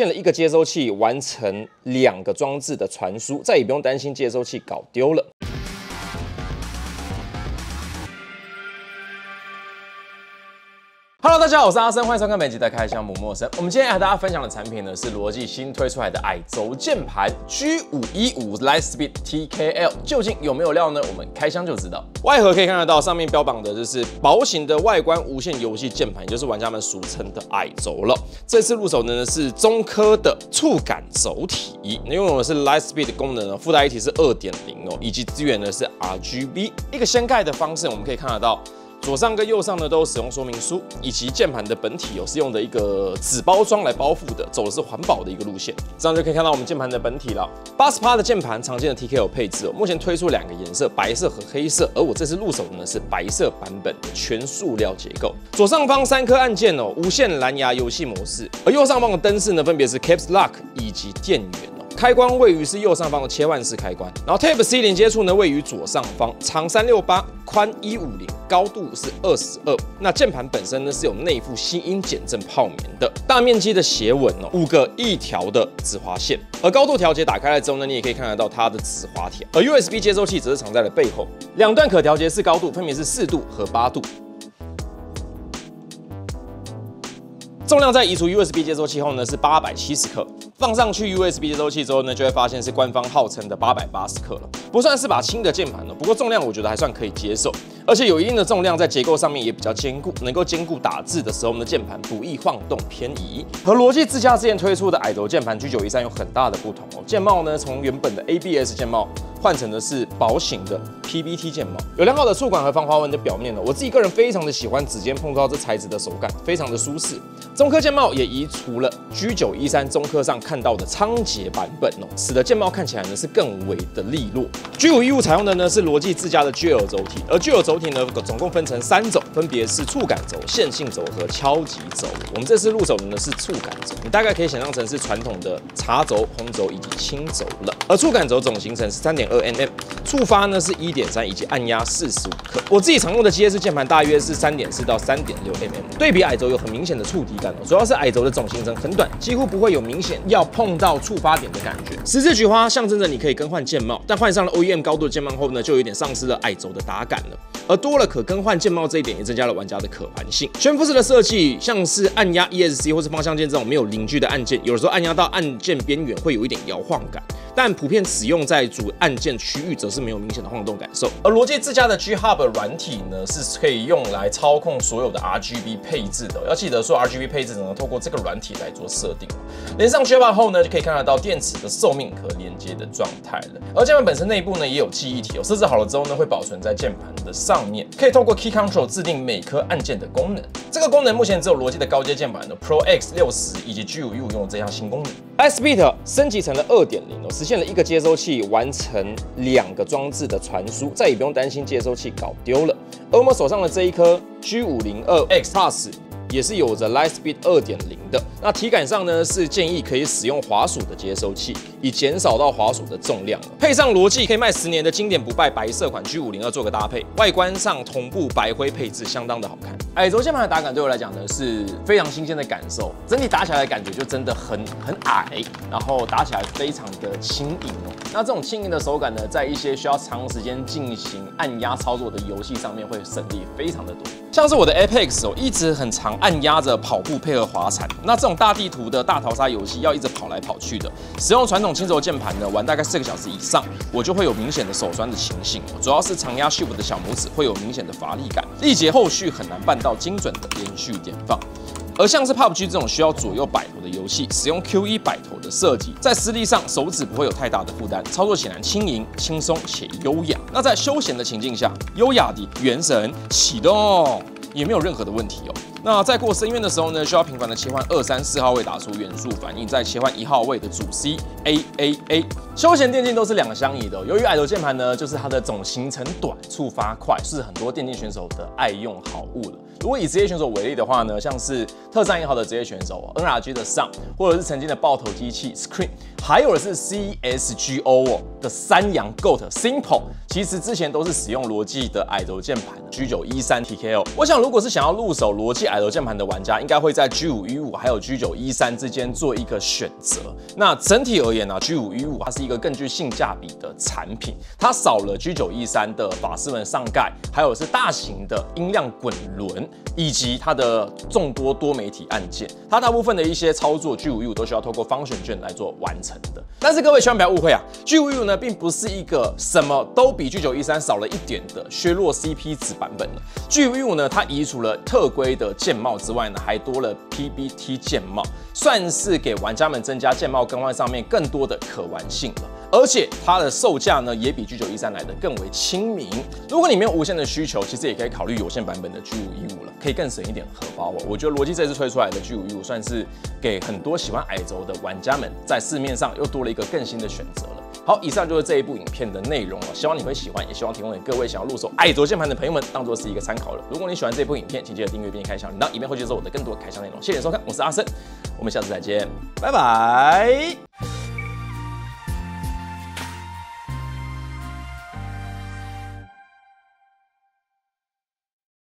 建了一个接收器，完成两个装置的传输，再也不用担心接收器搞丢了。Hello，大家好，我是阿森，欢迎收看本期的开箱不陌生。我们今天要和大家分享的产品呢，是罗技新推出来的矮轴键盘 G 五一五 Lightspeed TKL，究竟有没有料呢？我们开箱就知道。外盒可以看得到，上面标榜的就是薄型的外观无线游戏键盘，也就是玩家们俗称的矮轴了。这次入手的呢是中科的触感轴体，拥有的是 Lightspeed 功能呢，附带一体是二点零哦，以及资源呢是 RGB。一个掀盖的方式，我们可以看得到。左上跟右上呢都有使用说明书，以及键盘的本体有是用的一个纸包装来包覆的，走的是环保的一个路线。这样就可以看到我们键盘的本体了。八十帕的键盘，常见的 TKL 配置哦，目前推出两个颜色，白色和黑色。而我这次入手的呢是白色版本的全塑料结构。左上方三颗按键哦，无线蓝牙游戏模式，而右上方的灯饰呢分别是 Caps Lock 以及电源。开关位于是右上方的切换式开关，然后 Type C 连接处呢位于左上方，长三六八，宽一五零，高度是二十二。那键盘本身呢是有内附吸音减震泡棉的，大面积的斜纹哦，五个一条的止滑线，而高度调节打开来之后呢，你也可以看得到它的止滑条，而 USB 接收器则是藏在了背后，两段可调节式高度分别是四度和八度。重量在移除 USB 接收器后呢是八百七十克。放上去 USB 接收器之后呢，就会发现是官方号称的八百八十克了，不算是把轻的键盘了，不过重量我觉得还算可以接受，而且有一定的重量，在结构上面也比较坚固，能够兼顾打字的时候呢，键盘不易晃动偏移。和罗技自家之前推出的矮轴键盘 G 九一三有很大的不同哦，键帽呢从原本的 ABS 键帽换成的是薄型的 PBT 键帽，有良好的触感和防滑纹的表面呢，我自己个人非常的喜欢指尖碰到这材质的手感，非常的舒适。中科键帽也移除了 G 九一三中科上。看到的仓颉版本哦，使得键帽看起来呢是更为的利落。G 五一五采用的呢是罗技自家的 G L 轴体，而 G L 轴体呢总共分成三种，分别是触感轴、线性轴和敲击轴。我们这次入手的呢是触感轴，你大概可以想象成是传统的茶轴、红轴以及青轴了。而触感轴总行程是三点二 mm，触发呢是一点三，以及按压四十五克。我自己常用的 G S 键盘大约是三点四到三点六 mm，对比矮轴有很明显的触底感哦，主要是矮轴的总行程很短，几乎不会有明显要。碰到触发点的感觉，十字菊花象征着你可以更换键帽，但换上了 OEM 高度键帽后呢，就有点丧失了矮轴的打感了。而多了可更换键帽这一点，也增加了玩家的可玩性。悬浮式的设计，像是按压 ESC 或是方向键这种没有邻居的按键，有的时候按压到按键边缘会有一点摇晃感。但普遍使用在主按键区域，则是没有明显的晃动感受。而罗技自家的 G Hub 软体呢，是可以用来操控所有的 RGB 配置的。要记得说，RGB 配置只能透过这个软体来做设定。连上 G Hub 后呢，就可以看得到电池的寿命可连接的状态了。而键盘本身内部呢，也有记忆体哦，设置好了之后呢，会保存在键盘的上面，可以透过 Key Control 制定每颗按键的功能。这个功能目前只有罗技的高阶键盘的 Pro X 六十以及 G 五 U 拥有这项新功能。S Speed 升级成了二点零哦，实。建了一个接收器，完成两个装置的传输，再也不用担心接收器搞丢了。而我们手上的这一颗 G502X Plus。也是有着 Lightspeed 2.0的，那体感上呢是建议可以使用滑鼠的接收器，以减少到滑鼠的重量。配上罗技可以卖十年的经典不败白色款 G 五零二做个搭配，外观上同步白灰配置，相当的好看。矮轴键盘的打感对我来讲呢是非常新鲜的感受，整体打起来的感觉就真的很很矮，然后打起来非常的轻盈哦。那这种轻盈的手感呢，在一些需要长时间进行按压操作的游戏上面会省力非常的多，像是我的 Apex 哦，一直很常。按压着跑步配合滑铲，那这种大地图的大逃杀游戏要一直跑来跑去的，使用传统轻轴键盘呢，玩大概四个小时以上，我就会有明显的手酸的情形。主要是长压 Shift 的小拇指会有明显的乏力感，力竭后续很难办到精准的连续点放。而像是 PUBG 这种需要左右摆头的游戏，使用 Q1 摆头的设计，在实力上手指不会有太大的负担，操作显然轻盈、轻松且优雅。那在休闲的情境下，优雅的元神启动也没有任何的问题哦。那在过深渊的时候呢，需要频繁的切换二三四号位打出元素反应，再切换一号位的主 C A A A。休闲电竞都是两相宜的，由于矮头键盘呢，就是它的总行程短，触发快，是很多电竞选手的爱用好物了。如果以职业选手为例的话呢，像是特战一号的职业选手 NRG 的上，或者是曾经的爆头机器 Scream，还有的是 CSGO 的三阳 Goat Simple，其实之前都是使用罗技的矮轴键盘 G 九一三 TKO。我想，如果是想要入手罗技矮轴键盘的玩家，应该会在 G 五 U 五还有 G 九一三之间做一个选择。那整体而言呢，G 五 U 五它是一个更具性价比的产品，它少了 G 九一三的法式门上盖，还有是大型的音量滚轮，以及它的众多多媒体按键。它大部分的一些操作 G 五 U 都需要透过方选卷来做完成的。但是各位千万不要误会啊，G 五 U 呢并不是一个什么都比 G 九一三少了一点的削弱 CP 值版本的。G 五 U 呢，它移除了特规的键帽之外呢，还多了 PBT 键帽，算是给玩家们增加键帽更换上面更多的可玩性了。而且它的售价呢，也比 G 九一三来的更为亲民。如果你没有无线的需求，其实也可以考虑有线版本的 G 五一五了，可以更省一点荷包哦。我觉得罗技这次推出来的 G 五一五，算是给很多喜欢矮轴的玩家们，在市面上又多了一个更新的选择了。好，以上就是这一部影片的内容了，希望你会喜欢，也希望提供给各位想要入手矮轴键盘的朋友们，当做是一个参考了。如果你喜欢这部影片，请记得订阅并开小铃铛，以便会接收我的更多开箱内容。谢谢收看，我是阿森，我们下次再见，拜拜。